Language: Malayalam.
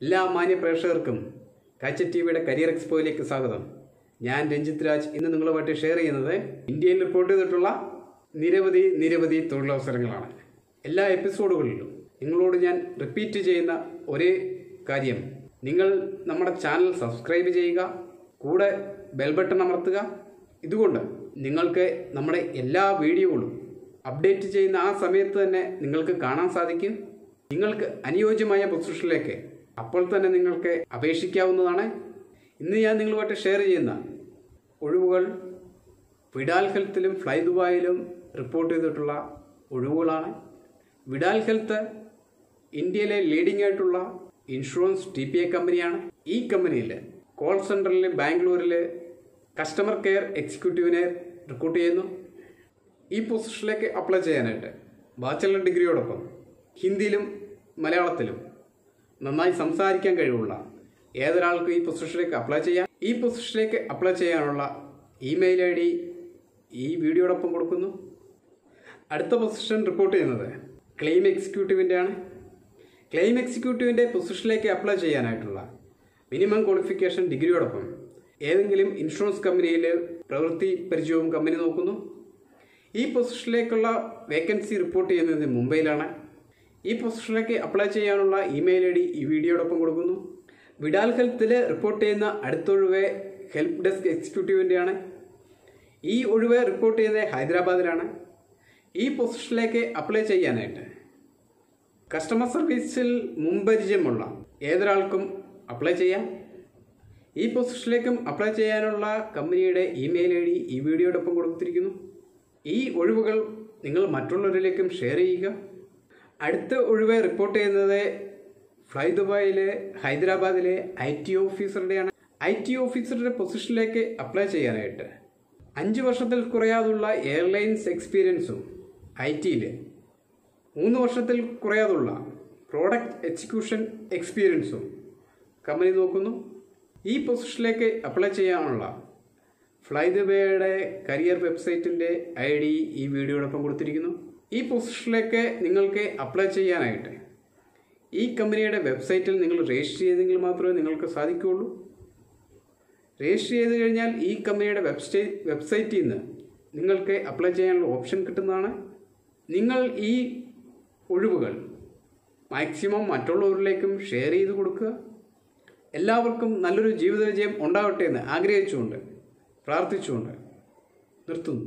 എല്ലാ മാന്യ പ്രേക്ഷകർക്കും കാച്ച ടി വിയുടെ കരിയർ എക്സ്പോയിലേക്ക് സ്വാഗതം. ഞാൻ രഞ്ജിത് രാജ്. ഇന്ന് നിങ്ങളുമായിട്ട് ഷെയർ ചെയ്യുന്നത് ഇന്ത്യയിൽ റിപ്പോർട്ട് ചെയ്തിട്ടുള്ള നിരവധി നിരവധി തൊഴിലവസരങ്ങളാണ്. എല്ലാ എപ്പിസോഡുകളിലും നിങ്ങളോട് ഞാൻ റിപ്പീറ്റ് ചെയ്യുന്ന ഒരേ കാര്യം. നിങ്ങൾ നമ്മുടെ ചാനൽ സബ്സ്ക്രൈബ് ചെയ്യുക കൂടെ ബെൽ ബട്ടൺ അമർത്തുക. ഇതുകൊണ്ട് നിങ്ങൾക്ക് നമ്മുടെ എല്ലാ വീഡിയോകളും അപ്ഡേറ്റ് ചെയ്യുന്ന ആ സമയത്ത് തന്നെ നിങ്ങൾക്ക് കാണാൻ സാധിക്കും. നിങ്ങൾക്ക് അനുയോജ്യമായ പൊസിഷനിലേക്ക് അപ്പോൾ തന്നെ നിങ്ങൾക്ക് അപേക്ഷിക്കാവുന്നതാണ്. ഇന്ന് ഞാൻ നിങ്ങളുമായിട്ട് ഷെയർ ചെയ്യുന്ന ഒഴിവുകൾ വിഡാൽ ഹെൽത്തിലും ഫ്ലൈ ദുബായിലും റിപ്പോർട്ട് ചെയ്തിട്ടുള്ള ഒഴിവുകളാണ്. വിഡാൽ ഹെൽത്ത് ഇന്ത്യയിലെ ലീഡിംഗ് ആയിട്ടുള്ള ഇൻഷുറൻസ് ടി പി എ കമ്പനിയാണ്. ഈ കമ്പനിയിൽ കോൾ സെന്ററിൽ ബാംഗ്ലൂരിൽ കസ്റ്റമർ കെയർ എക്സിക്യൂട്ടീവിനെ റിക്രൂട്ട് ചെയ്യുന്നു. ഈ പൊസിഷനിലേക്ക് അപ്ലൈ ചെയ്യാനായിട്ട് ബാച്ചലർ ഡിഗ്രിയോടൊപ്പം ഹിന്ദിയിലും മലയാളത്തിലും നന്നായി സംസാരിക്കാൻ കഴിവുള്ള ഏതൊരാൾക്കും ഈ പൊസിഷനിലേക്ക് അപ്ലൈ ചെയ്യാം. ഈ പൊസിഷനിലേക്ക് അപ്ലൈ ചെയ്യാനുള്ള ഇമെയിൽ ഐ ഡി ഈ വീഡിയോടൊപ്പം കൊടുക്കുന്നു. അടുത്ത പൊസിഷൻ റിപ്പോർട്ട് ചെയ്യുന്നത് ക്ലെയിം എക്സിക്യൂട്ടീവിന്റെ ആണ്. ക്ലെയിം എക്സിക്യൂട്ടീവിന്റെ പൊസിഷനിലേക്ക് അപ്ലൈ ചെയ്യാനായിട്ടുള്ള മിനിമം ക്വാളിഫിക്കേഷൻ ഡിഗ്രിയോടൊപ്പം ഏതെങ്കിലും ഇൻഷുറൻസ് കമ്പനിയിൽ പ്രവൃത്തി പരിചയവും കമ്പനി നോക്കുന്നു. ഈ പൊസിഷനിലേക്കുള്ള വേക്കൻസി റിപ്പോർട്ട് ചെയ്യുന്നത് മുംബൈയിലാണ്. ഈ പൊസിഷനിലേക്ക് അപ്ലൈ ചെയ്യാനുള്ള ഇമെയിൽ ഐ ഡി ഈ വീഡിയോടൊപ്പം കൊടുക്കുന്നു. വിഡാൽ ഹെൽത്തിൽ റിപ്പോർട്ട് ചെയ്യുന്ന അടുത്ത ഹെൽപ്പ് ഡെസ്ക് എക്സിക്യൂട്ടീവിന്റെയാണ് ഈ ഒഴിവ് റിപ്പോർട്ട് ചെയ്യുന്നത് ഹൈദരാബാദിലാണ്. ഈ പൊസിഷനിലേക്ക് അപ്ലൈ ചെയ്യാനായിട്ട് കസ്റ്റമർ സർവീസിൽ മുമ്പരിചയമുള്ള ഏതൊരാൾക്കും അപ്ലൈ ചെയ്യാം. ഈ പൊസിഷനിലേക്കും അപ്ലൈ ചെയ്യാനുള്ള കമ്പനിയുടെ ഇമെയിൽ ഐ ഡി ഈ വീഡിയോടൊപ്പം കൊടുത്തിരിക്കുന്നു. ഈ ഒഴിവുകൾ നിങ്ങൾ മറ്റുള്ളവരിലേക്കും ഷെയർ ചെയ്യുക. അടുത്ത ഒഴിവ് റിപ്പോർട്ട് ചെയ്യുന്നത് ഫ്ലൈ ദുബായിലെ ഹൈദരാബാദിലെ ഐ ടി ഓഫീസറുടെയാണ്. ഐ ടി ഓഫീസറുടെ പൊസിഷനിലേക്ക് അപ്ലൈ ചെയ്യാനായിട്ട്. അഞ്ച് വർഷത്തിൽ കുറയാതുള്ള എയർലൈൻസ് എക്സ്പീരിയൻസും ഐ ടിയിൽ മൂന്ന് വർഷത്തിൽ കുറയാതുള്ള പ്രോഡക്റ്റ് എക്സിക്യൂഷൻ എക്സ്പീരിയൻസും കമ്പനി നോക്കുന്നു. ഈ പൊസിഷനിലേക്ക് അപ്ലൈ ചെയ്യാനുള്ള ഫ്ലൈ ദുബൈയുടെ കരിയർ വെബ്സൈറ്റിന്റെ ഐ ഡി ഈ വീഡിയോടൊപ്പം കൊടുത്തിരിക്കുന്നു. ഈ പൊസിഷനിലേക്ക് നിങ്ങൾക്ക് അപ്ലൈ ചെയ്യാനായിട്ട് ഈ കമ്പനിയുടെ വെബ്സൈറ്റിൽ നിങ്ങൾ രജിസ്റ്റർ ചെയ്തെങ്കിൽ മാത്രമേ നിങ്ങൾക്ക് സാധിക്കുകയുള്ളൂ. രജിസ്റ്റർ ചെയ്ത് കഴിഞ്ഞാൽ ഈ കമ്പനിയുടെ വെബ്സൈ വെബ്സൈറ്റിൽ നിന്ന് നിങ്ങൾക്ക് അപ്ലൈ ചെയ്യാനുള്ള ഓപ്ഷൻ കിട്ടുന്നതാണ്. നിങ്ങൾ ഈ ഒഴിവുകൾ മാക്സിമം മറ്റുള്ളവരിലേക്കും ഷെയർ ചെയ്ത് കൊടുക്കുക. എല്ലാവർക്കും നല്ലൊരു ജീവിത വിജയം ഉണ്ടാവട്ടെ എന്ന് ആഗ്രഹിച്ചുകൊണ്ട് പ്രാർത്ഥിച്ചുകൊണ്ട് നിർത്തുന്നു.